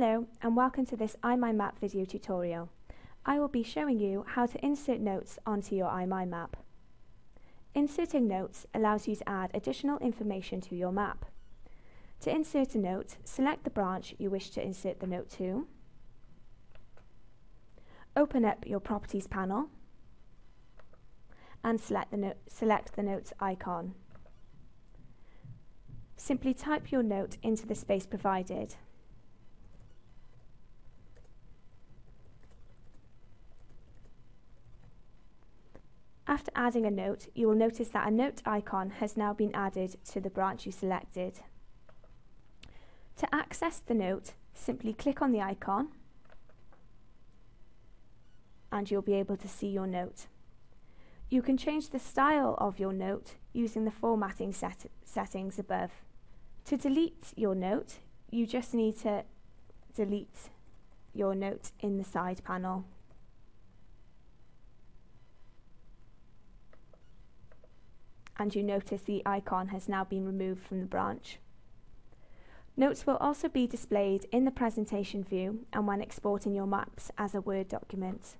Hello and welcome to this iMindMap video tutorial. I will be showing you how to insert notes onto your iMindMap. Inserting notes allows you to add additional information to your map. To insert a note, select the branch you wish to insert the note to. Open up your Properties panel and select the, no select the notes icon. Simply type your note into the space provided. After adding a note, you will notice that a note icon has now been added to the branch you selected. To access the note, simply click on the icon and you'll be able to see your note. You can change the style of your note using the formatting set settings above. To delete your note, you just need to delete your note in the side panel. And you notice the icon has now been removed from the branch. Notes will also be displayed in the presentation view and when exporting your maps as a Word document.